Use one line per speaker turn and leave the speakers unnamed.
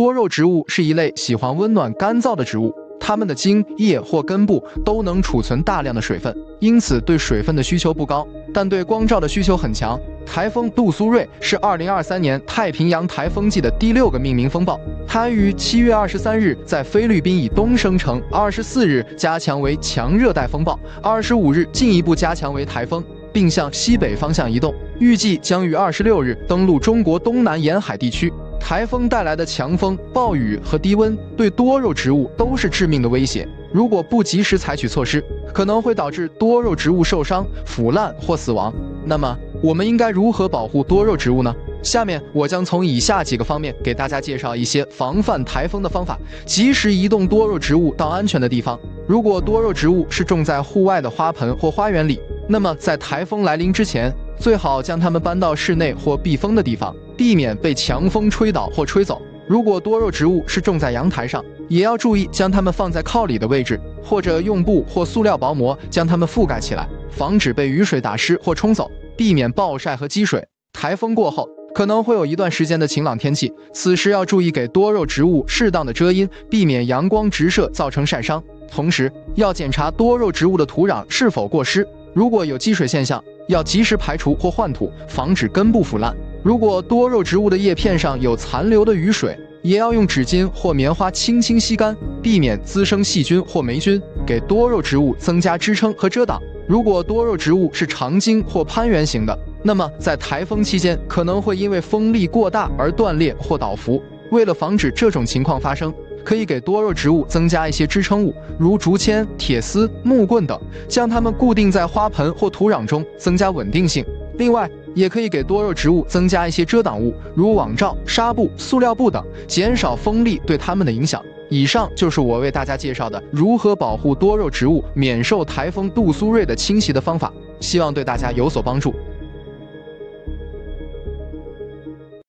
多肉植物是一类喜欢温暖干燥的植物，它们的茎、叶或根部都能储存大量的水分，因此对水分的需求不高，但对光照的需求很强。台风杜苏芮是2023年太平洋台风季的第六个命名风暴，它于7月23日在菲律宾以东生成，24日加强为强热带风暴，25日进一步加强为台风，并向西北方向移动，预计将于26日登陆中国东南沿海地区。台风带来的强风、暴雨和低温对多肉植物都是致命的威胁。如果不及时采取措施，可能会导致多肉植物受伤、腐烂或死亡。那么，我们应该如何保护多肉植物呢？下面我将从以下几个方面给大家介绍一些防范台风的方法：及时移动多肉植物到安全的地方。如果多肉植物是种在户外的花盆或花园里，那么在台风来临之前，最好将它们搬到室内或避风的地方。避免被强风吹倒或吹走。如果多肉植物是种在阳台上，也要注意将它们放在靠里的位置，或者用布或塑料薄膜将它们覆盖起来，防止被雨水打湿或冲走，避免暴晒和积水。台风过后可能会有一段时间的晴朗天气，此时要注意给多肉植物适当的遮阴，避免阳光直射造成晒伤。同时要检查多肉植物的土壤是否过湿，如果有积水现象，要及时排除或换土，防止根部腐烂。如果多肉植物的叶片上有残留的雨水，也要用纸巾或棉花轻轻吸干，避免滋生细菌或霉菌，给多肉植物增加支撑和遮挡。如果多肉植物是长茎或攀援型的，那么在台风期间可能会因为风力过大而断裂或倒伏。为了防止这种情况发生，可以给多肉植物增加一些支撑物，如竹签、铁丝、木棍等，将它们固定在花盆或土壤中，增加稳定性。另外，也可以给多肉植物增加一些遮挡物，如网罩、纱布、塑料布等，减少风力对它们的影响。以上就是我为大家介绍的如何保护多肉植物免受台风杜苏芮的侵袭的方法，希望对大家有所帮助。